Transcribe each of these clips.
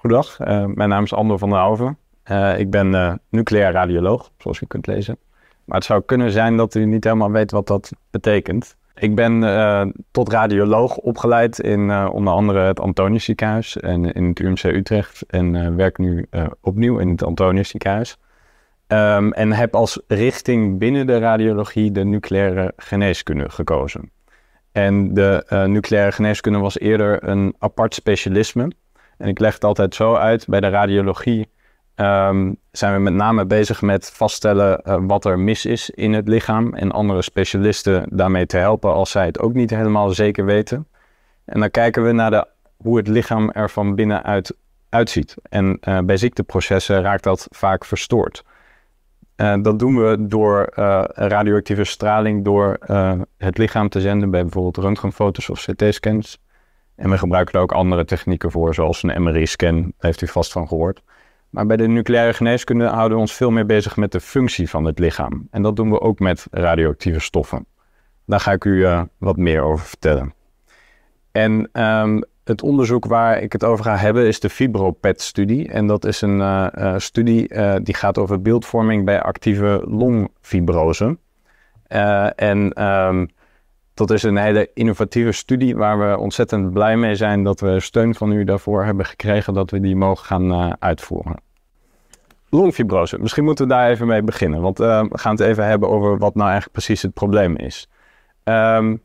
Goedendag, uh, mijn naam is Andor van der Hoven. Uh, ik ben uh, nucleair radioloog, zoals u kunt lezen. Maar het zou kunnen zijn dat u niet helemaal weet wat dat betekent. Ik ben tot radioloog opgeleid in onder andere het Antonius ziekenhuis en in het UMC Utrecht. En werk nu opnieuw in het Antonius ziekenhuis. Um, en heb als richting binnen de radiologie de nucleaire geneeskunde gekozen. En de nucleaire geneeskunde was eerder een apart specialisme. En ik leg het altijd zo uit. Bij de radiologie um, zijn we met name bezig met vaststellen uh, wat er mis is in het lichaam. En andere specialisten daarmee te helpen als zij het ook niet helemaal zeker weten. En dan kijken we naar de, hoe het lichaam er van binnenuit uitziet. En uh, bij ziekteprocessen raakt dat vaak verstoord. Uh, dat doen we door radioactieve straling door het lichaam te zenden bij bijvoorbeeld röntgenfoto's of CT-scans. En we gebruiken er ook andere technieken voor, zoals een MRI-scan, heeft u vast van gehoord. Maar bij de nucleaire geneeskunde houden we ons veel meer bezig met de functie van het lichaam. En dat doen we ook met radioactieve stoffen. Daar ga ik u uh, wat meer over vertellen. En um, het onderzoek waar ik het over ga hebben is de FibroPET-studie. En dat is een uh, uh, studie die gaat over beeldvorming bij actieve longfibrose. en um, dat is een hele innovatieve studie waar we ontzettend blij mee zijn dat we steun van u daarvoor hebben gekregen dat we die mogen gaan uh, uitvoeren. Longfibrose, misschien moeten we daar even mee beginnen, want uh, we gaan het even hebben over wat nou eigenlijk precies het probleem is. Um,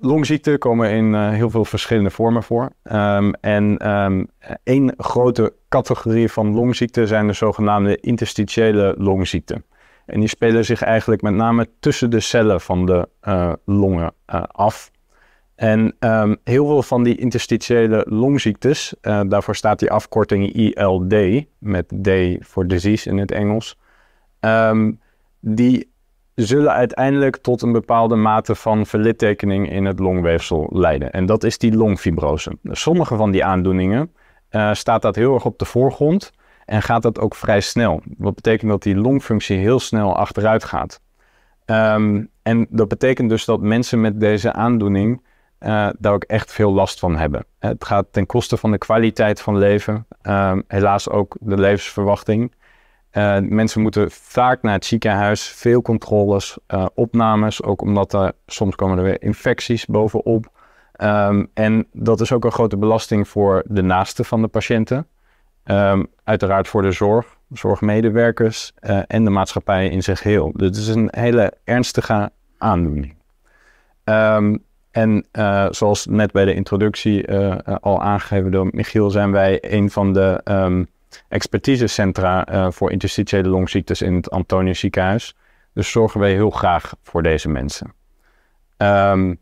longziekten komen in uh, heel veel verschillende vormen voor. Um, en um, één grote categorie van longziekten zijn de zogenaamde interstitiële longziekten. En die spelen zich eigenlijk met name tussen de cellen van de uh, longen uh, af. En um, heel veel van die interstitiële longziektes, uh, daarvoor staat die afkorting ILD, met D voor disease in het Engels, um, die zullen uiteindelijk tot een bepaalde mate van verlittekening in het longweefsel leiden. En dat is die longfibrose. Sommige van die aandoeningen staat dat heel erg op de voorgrond. En gaat dat ook vrij snel. Wat betekent dat die longfunctie heel snel achteruit gaat. Um, en dat betekent dus dat mensen met deze aandoening uh, daar ook echt veel last van hebben. Het gaat ten koste van de kwaliteit van leven. Um, helaas ook de levensverwachting. Uh, mensen moeten vaak naar het ziekenhuis, veel controles, uh, opnames, ook omdat er soms komen er weer infecties bovenop. Um, en dat is ook een grote belasting voor de naasten van de patiënten. Um, uiteraard voor de zorg, zorgmedewerkers uh, en de maatschappij in zich heel. Het is een hele ernstige aandoening. Um, en uh, zoals net bij de introductie uh, al aangegeven door Michiel, zijn wij een van de um, expertisecentra voor interstitiële longziektes in het Antonius ziekenhuis. Dus zorgen wij heel graag voor deze mensen. Um,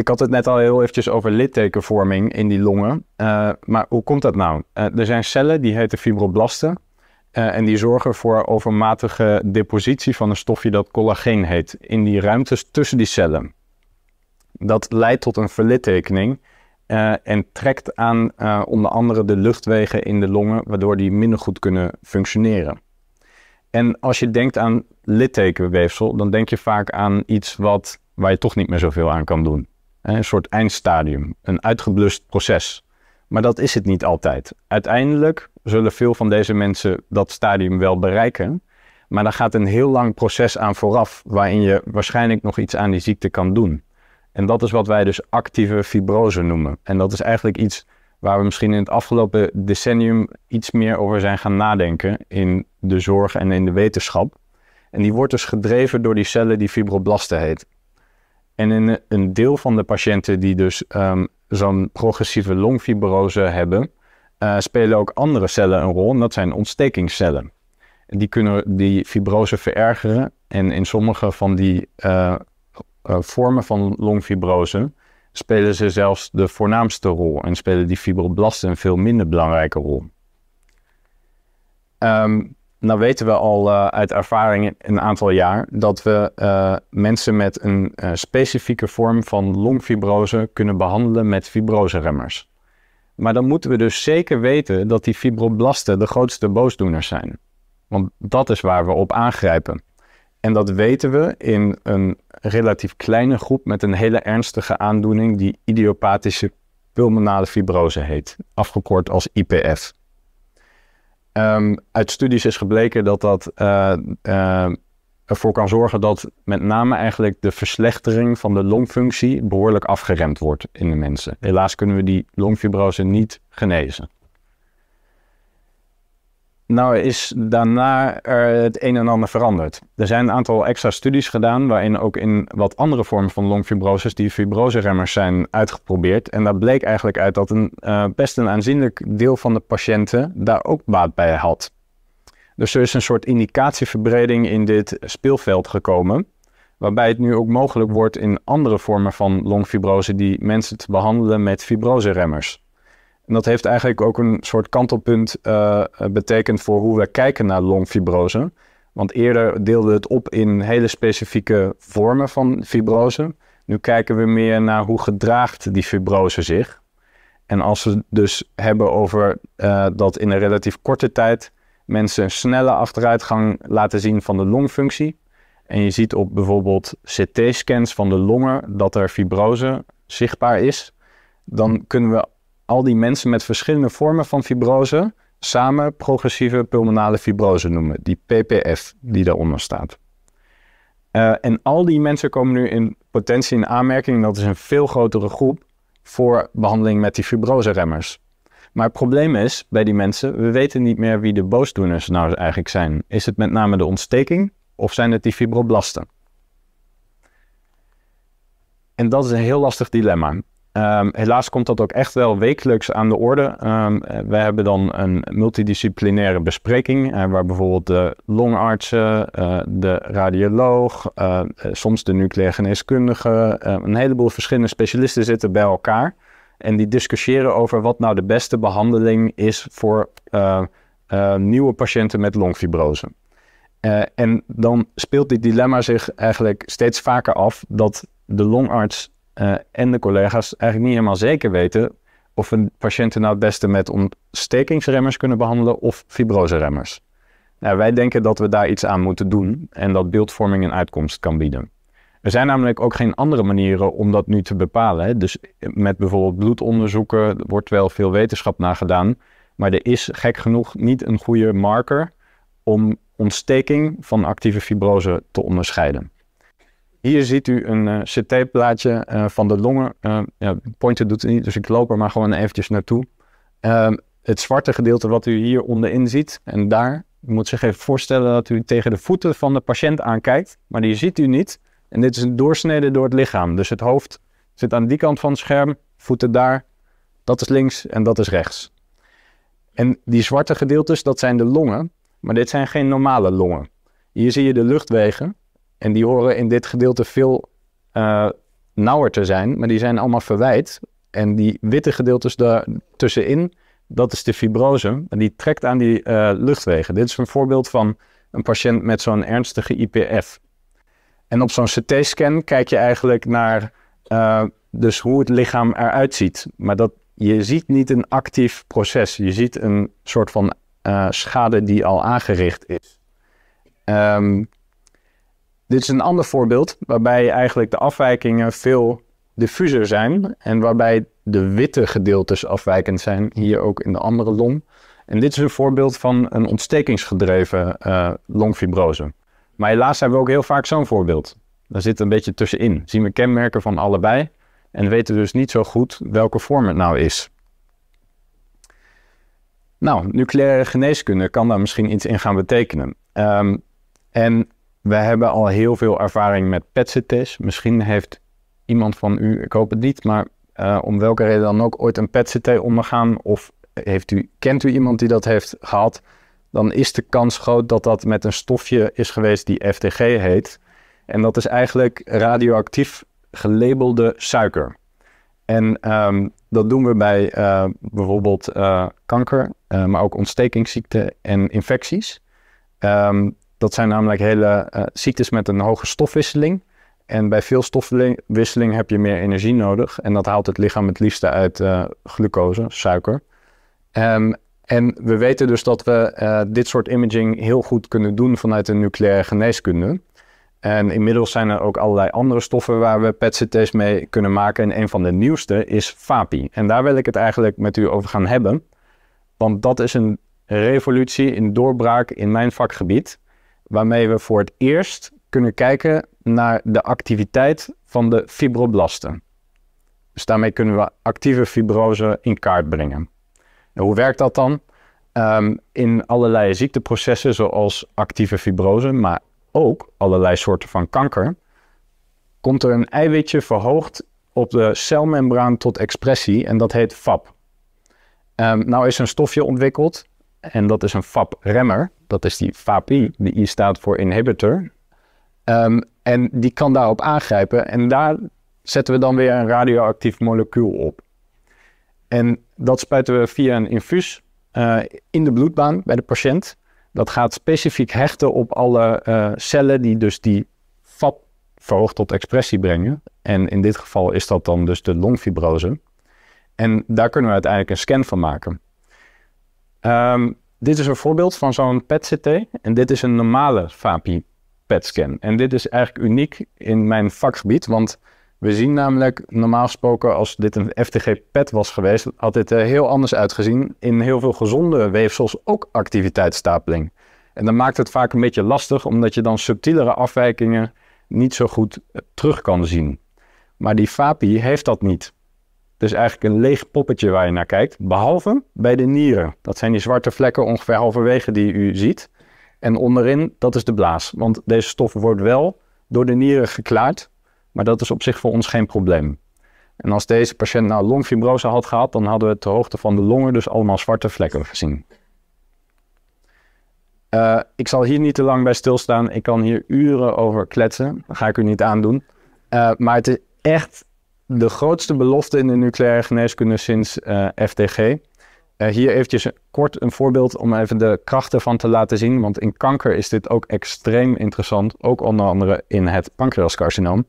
ik had het net al heel eventjes over littekenvorming in die longen. Uh, maar hoe komt dat nou? Uh, er zijn cellen die heten fibroblasten. Uh, en die zorgen voor overmatige depositie van een stofje dat collageen heet in die ruimtes tussen die cellen. Dat leidt tot een verlittekening en trekt aan onder andere de luchtwegen in de longen, waardoor die minder goed kunnen functioneren. En als je denkt aan littekenweefsel, dan denk je vaak aan iets wat, waar je toch niet meer zoveel aan kan doen. Een soort eindstadium, een uitgeblust proces. Maar dat is het niet altijd. Uiteindelijk zullen veel van deze mensen dat stadium wel bereiken. Maar daar gaat een heel lang proces aan vooraf, waarin je waarschijnlijk nog iets aan die ziekte kan doen. En dat is wat wij dus actieve fibrose noemen. En dat is eigenlijk iets waar we misschien in het afgelopen decennium iets meer over zijn gaan nadenken in de zorg en in de wetenschap. En die wordt dus gedreven door die cellen die fibroblasten heet. En in een deel van de patiënten die dus um, zo'n progressieve longfibrose hebben, uh, spelen ook andere cellen een rol. En dat zijn ontstekingscellen. Die kunnen die fibrose verergeren. En in sommige van die uh, uh, vormen van longfibrose spelen ze zelfs de voornaamste rol. En spelen die fibroblasten een veel minder belangrijke rol. Um, nou weten we al uh, uit ervaring een aantal jaar dat we uh, mensen met een uh, specifieke vorm van longfibrose kunnen behandelen met fibroseremmers. Maar dan moeten we dus zeker weten dat die fibroblasten de grootste boosdoeners zijn. Want dat is waar we op aangrijpen. En dat weten we in een relatief kleine groep met een hele ernstige aandoening die idiopathische pulmonale fibrose heet, afgekort als IPF. Ehm, uit studies is gebleken dat dat uh, uh, ervoor kan zorgen dat met name eigenlijk de verslechtering van de longfunctie behoorlijk afgeremd wordt in de mensen. Helaas kunnen we die longfibrose niet genezen. Nou is daarna het een en ander veranderd. Er zijn een aantal extra studies gedaan waarin ook in wat andere vormen van longfibroses die fibroseremmers zijn uitgeprobeerd. En daar bleek eigenlijk uit dat een uh, best een aanzienlijk deel van de patiënten daar ook baat bij had. Dus er is een soort indicatieverbreding in dit speelveld gekomen. Waarbij het nu ook mogelijk wordt in andere vormen van longfibrose die mensen te behandelen met fibroseremmers. En dat heeft eigenlijk ook een soort kantelpunt uh, betekend voor hoe we kijken naar longfibrose. Want eerder deelden we het op in hele specifieke vormen van fibrose. Nu kijken we meer naar hoe gedraagt die fibrose zich. En als we dus hebben over uh, dat in een relatief korte tijd mensen een snelle achteruitgang laten zien van de longfunctie. En je ziet op bijvoorbeeld CT-scans van de longen dat er fibrose zichtbaar is. Dan kunnen we al die mensen met verschillende vormen van fibrose samen progressieve pulmonale fibrose noemen. Die PPF die daaronder staat. Uh, en al die mensen komen nu in potentie in aanmerking. Dat is een veel grotere groep voor behandeling met die fibroseremmers. Maar het probleem is bij die mensen, we weten niet meer wie de boosdoeners nou eigenlijk zijn. Is het met name de ontsteking of zijn het die fibroblasten? En dat is een heel lastig dilemma. Um, helaas komt dat ook echt wel wekelijks aan de orde. Um, ehm, wij hebben dan een multidisciplinaire bespreking, uh, waar bijvoorbeeld de longartsen, uh, de radioloog, uh, soms de nucleaire geneeskundige, een heleboel verschillende specialisten zitten bij elkaar. En die discussiëren over wat nou de beste behandeling is voor nieuwe patiënten met longfibrose. en dan speelt dit dilemma zich eigenlijk steeds vaker af dat de longarts uh, en de collega's eigenlijk niet helemaal zeker weten of we patiënten nou het beste met ontstekingsremmers kunnen behandelen of fibroseremmers. Nou, wij denken dat we daar iets aan moeten doen en dat beeldvorming een uitkomst kan bieden. Er zijn namelijk ook geen andere manieren om dat nu te bepalen. Hè. Dus met bijvoorbeeld bloedonderzoeken wordt wel veel wetenschap naar gedaan, maar er is gek genoeg niet een goede marker om ontsteking van actieve fibrose te onderscheiden. Hier ziet u een uh, CT-plaatje uh, van de longen. Uh, ja, pointer doet het niet, dus ik loop er maar gewoon eventjes naartoe. Ehm, het zwarte gedeelte wat u hier onderin ziet en daar, u moet zich even voorstellen dat u tegen de voeten van de patiënt aankijkt, maar die ziet u niet. En dit is een doorsnede door het lichaam. Dus het hoofd zit aan die kant van het scherm, voeten daar, dat is links en dat is rechts. En die zwarte gedeeltes, dat zijn de longen, maar dit zijn geen normale longen. Hier zie je de luchtwegen en die horen in dit gedeelte veel uh, nauwer te zijn, maar die zijn allemaal verwijt. En die witte gedeeltes daar tussenin, dat is de fibrose. En die trekt aan die uh, luchtwegen. Dit is een voorbeeld van een patiënt met zo'n ernstige IPF. En op zo'n CT-scan kijk je eigenlijk naar uh, dus hoe het lichaam eruit ziet. Maar dat, je ziet niet een actief proces. Je ziet een soort van schade die al aangericht is. Um, dit is een ander voorbeeld waarbij eigenlijk de afwijkingen veel diffuser zijn en waarbij de witte gedeeltes afwijkend zijn, hier ook in de andere long. En dit is een voorbeeld van een ontstekingsgedreven uh, longfibrose. Maar helaas hebben we ook heel vaak zo'n voorbeeld. Daar zit een beetje tussenin. Zien we kenmerken van allebei en weten dus niet zo goed welke vorm het nou is. Nou, nucleaire geneeskunde kan daar misschien iets in gaan betekenen. Um, en we hebben al heel veel ervaring met PET-CT's. Misschien heeft iemand van u, ik hoop het niet, maar uh, om welke reden dan ook ooit een PET-CT ondergaan of heeft u, kent u iemand die dat heeft gehad, dan is de kans groot dat dat met een stofje is geweest die FTG heet. En dat is eigenlijk radioactief gelabelde suiker. En um, dat doen we bij uh, bijvoorbeeld uh, kanker, maar ook ontstekingsziekten en infecties. Um, dat zijn namelijk hele uh, ziektes met een hoge stofwisseling. En bij veel stofwisseling heb je meer energie nodig. En dat haalt het lichaam het liefste uit uh, glucose, suiker. Um, en we weten dus dat we uh, dit soort imaging heel goed kunnen doen vanuit de nucleaire geneeskunde. En inmiddels zijn er ook allerlei andere stoffen waar we PET-CT's mee kunnen maken. En een van de nieuwste is FAPI. En daar wil ik het eigenlijk met u over gaan hebben. Want dat is een revolutie, een doorbraak in mijn vakgebied. Waarmee we voor het eerst kunnen kijken naar de activiteit van de fibroblasten. Dus daarmee kunnen we actieve fibrose in kaart brengen. En hoe werkt dat dan? Ehm, in allerlei ziekteprocessen zoals actieve fibrose, maar ook allerlei soorten van kanker, komt er een eiwitje verhoogd op de celmembraan tot expressie en dat heet FAP. Um, nou is een stofje ontwikkeld en dat is een FAP-remmer. Dat is die FAPI, die I staat voor inhibitor. Um, en die kan daarop aangrijpen en daar zetten we dan weer een radioactief molecuul op. En dat spuiten we via een infuus uh, in de bloedbaan bij de patiënt. Dat gaat specifiek hechten op alle uh, cellen die dus die FAP verhoogd tot expressie brengen. En in dit geval is dat dan dus de longfibrose. En daar kunnen we uiteindelijk een scan van maken. Um, dit is een voorbeeld van zo'n PET-CT. En dit is een normale FAPI PET-scan. En dit is eigenlijk uniek in mijn vakgebied, want we zien namelijk normaal gesproken als dit een FTG-PET was geweest, had dit er heel anders uitgezien. In heel veel gezonde weefsels ook activiteitsstapeling. En dan maakt het vaak een beetje lastig, omdat je dan subtielere afwijkingen niet zo goed eh, terug kan zien. Maar die FAPI heeft dat niet. Dus eigenlijk een leeg poppetje waar je naar kijkt, behalve bij de nieren. Dat zijn die zwarte vlekken ongeveer halverwege die u ziet. En onderin, dat is de blaas. Want deze stof wordt wel door de nieren geklaard, maar dat is op zich voor ons geen probleem. En als deze patiënt nou longfibrose had gehad, dan hadden we ter hoogte van de longen dus allemaal zwarte vlekken gezien. Uh, ik zal hier niet te lang bij stilstaan. Ik kan hier uren over kletsen. Dat ga ik u niet aandoen. Uh, maar het is echt de grootste belofte in de nucleaire geneeskunde sinds uh, FTG. Uh, hier eventjes kort een voorbeeld om even de krachten van te laten zien. Want in kanker is dit ook extreem interessant. Ook onder andere in het pancreascarcinoom.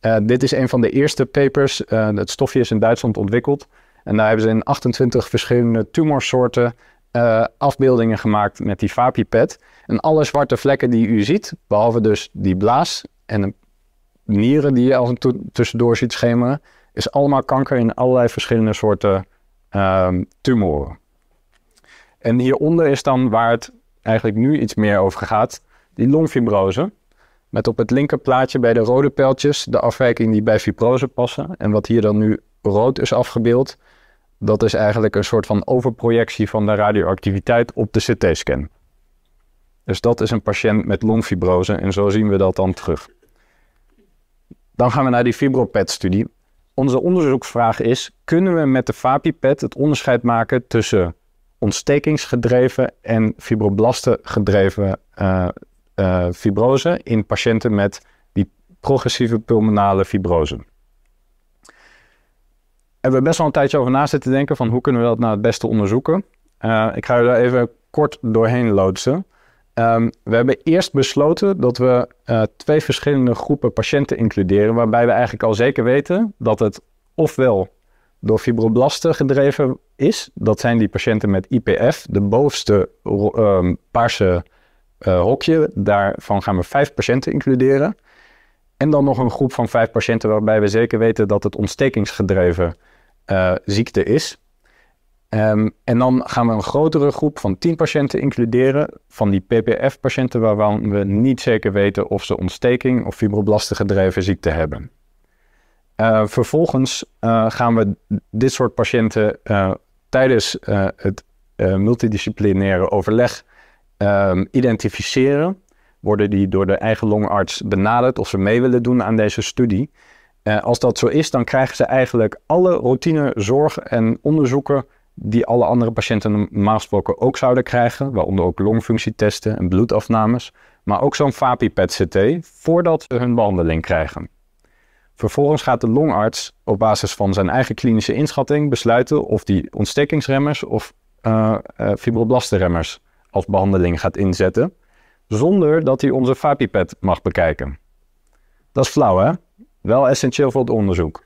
Uh, dit is een van de eerste papers. Het stofje is in Duitsland ontwikkeld. En daar hebben ze in 28 verschillende tumorsoorten afbeeldingen gemaakt met die FAPI-PET. En alle zwarte vlekken die u ziet, behalve dus die blaas en de nieren die je als een tussendoor ziet schemeren, is allemaal kanker in allerlei verschillende soorten um, tumoren. En hieronder is dan waar het eigenlijk nu iets meer over gaat, die longfibrose. Met op het linker plaatje bij de rode pijltjes de afwijking die bij fibrose passen. En wat hier dan nu rood is afgebeeld, dat is eigenlijk een soort van overprojectie van de radioactiviteit op de CT-scan. Dus dat is een patiënt met longfibrose en zo zien we dat dan terug. Dan gaan we naar die FibroPET-studie. Onze onderzoeksvraag is: kunnen we met de FAPI-PET het onderscheid maken tussen ontstekingsgedreven en fibroblasten-gedreven uh, uh, fibrose in patiënten met die progressieve pulmonale fibrose? En we hebben best wel een tijdje over na zitten denken van hoe kunnen we dat nou het beste onderzoeken. Uh, ik ga u daar even kort doorheen loodsen. Um, we hebben eerst besloten dat we uh, twee verschillende groepen patiënten includeren, waarbij we eigenlijk al zeker weten dat het ofwel door fibroblasten gedreven is, dat zijn die patiënten met IPF, de bovenste um, paarse uh, hokje, daarvan gaan we vijf patiënten includeren. En dan nog een groep van vijf patiënten waarbij we zeker weten dat het ontstekingsgedreven uh, ziekte is. Um, en dan gaan we een grotere groep van 10 patiënten includeren van die PPF-patiënten waarvan we niet zeker weten of ze ontsteking of fibroblasten gedreven ziekte hebben. Uh, vervolgens uh, gaan we dit soort patiënten uh, tijdens het multidisciplinaire overleg ehm, identificeren. Worden die door de eigen longarts benaderd of ze mee willen doen aan deze studie. als dat zo is, dan krijgen ze eigenlijk alle routine zorg en onderzoeken die alle andere patiënten normaal gesproken ook zouden krijgen, waaronder ook longfunctietesten en bloedafnames, maar ook zo'n FAPI-PET-CT voordat ze hun behandeling krijgen. Vervolgens gaat de longarts op basis van zijn eigen klinische inschatting besluiten of die ontstekingsremmers of uh, uh, fibroblastenremmers als behandeling gaat inzetten, zonder dat hij onze FAPI-PET mag bekijken. Dat is flauw, hè? Wel essentieel voor het onderzoek.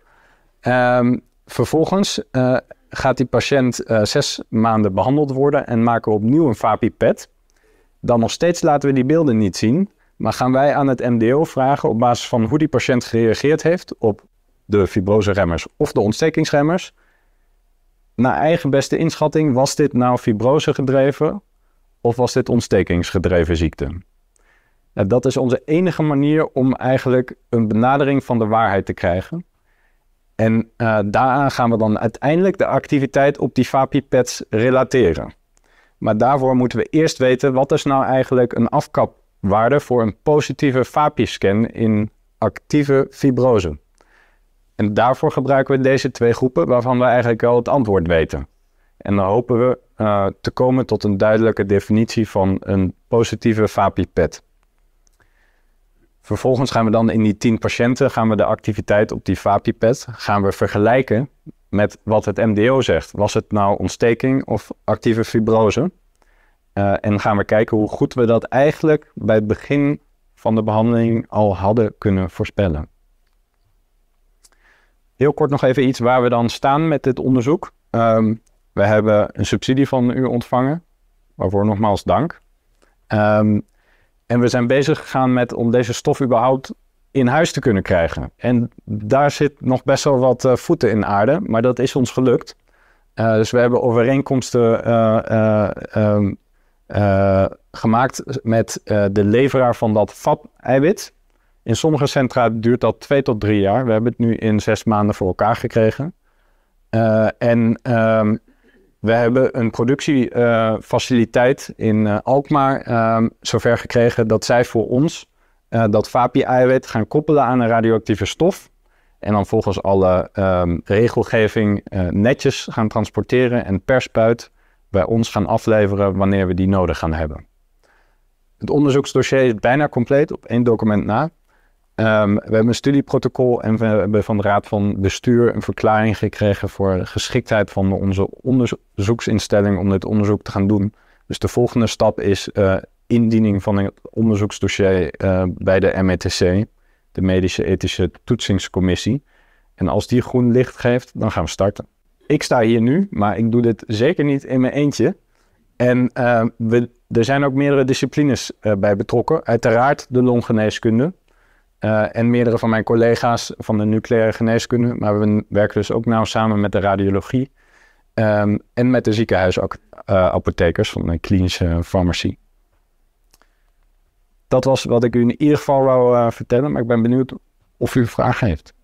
Um, vervolgens uh, gaat die patiënt uh, zes maanden behandeld worden en maken we opnieuw een FAPI-PET. Dan nog steeds laten we die beelden niet zien, Maar gaan wij aan het MDO vragen op basis van hoe die patiënt gereageerd heeft op de fibroseremmers of de ontstekingsremmers. Naar eigen beste inschatting, was dit nou fibrose gedreven of was dit ontstekingsgedreven ziekte? Nou, dat is onze enige manier om eigenlijk een benadering van de waarheid te krijgen. En uh, daaraan gaan we dan uiteindelijk de activiteit op die FAPI-pads relateren. Maar daarvoor moeten we eerst weten wat is nou eigenlijk een afkapwaarde voor een positieve FAPI-scan in actieve fibrose. En daarvoor gebruiken we deze twee groepen waarvan we eigenlijk al het antwoord weten. En dan hopen we uh, te komen tot een duidelijke definitie van een positieve FAPI-pad. Vervolgens gaan we dan in die 10 patiënten gaan we de activiteit op die FAPI-pad gaan we vergelijken met wat het MDO zegt. Was het nou ontsteking of actieve fibrose? Uh, en gaan we kijken hoe goed we dat eigenlijk bij het begin van de behandeling al hadden kunnen voorspellen. Heel kort nog even iets waar we dan staan met dit onderzoek. Um, we hebben een subsidie van u ontvangen, waarvoor nogmaals dank. Um, en we zijn bezig gegaan met om deze stof überhaupt in huis te kunnen krijgen. En daar zit nog best wel wat uh, voeten in aarde, maar dat is ons gelukt. Uh, dus we hebben overeenkomsten uh, um, gemaakt met de leveraar van dat FAP-eiwit. In sommige centra duurt dat twee tot drie jaar. We hebben het nu in zes maanden voor elkaar gekregen. en um, we hebben een productiefaciliteit in uh, Alkmaar uh, zover gekregen dat zij voor ons uh, dat VAPI-eiwit gaan koppelen aan een radioactieve stof. En dan volgens alle um, regelgeving uh, netjes gaan transporteren en per spuit bij ons gaan afleveren wanneer we die nodig gaan hebben. Het onderzoeksdossier is bijna compleet op één document na. Um, we hebben een studieprotocol en we hebben van de Raad van Bestuur een verklaring gekregen voor geschiktheid van onze onderzoeksinstelling om dit onderzoek te gaan doen. Dus de volgende stap is uh, indiening van het onderzoeksdossier uh, bij de METC, de Medische Ethische Toetsingscommissie. En als die groen licht geeft, dan gaan we starten. Ik sta hier nu, maar ik doe dit zeker niet in mijn eentje. En uh, we, er zijn ook meerdere disciplines bij betrokken. Uiteraard de longgeneeskunde, uh, en meerdere van mijn collega's van de nucleaire geneeskunde. Maar we werken dus ook nauw samen met de radiologie. Um, en met de ziekenhuisapothekers van de klinische farmacie. Dat was wat ik u in ieder geval wou uh, vertellen. Maar ik ben benieuwd of u vragen heeft.